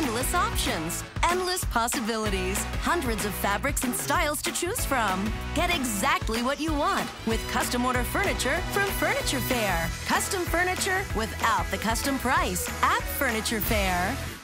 endless options, endless possibilities, hundreds of fabrics and styles to choose from. Get exactly what you want with custom order furniture from Furniture Fair. Custom furniture without the custom price at Furniture Fair.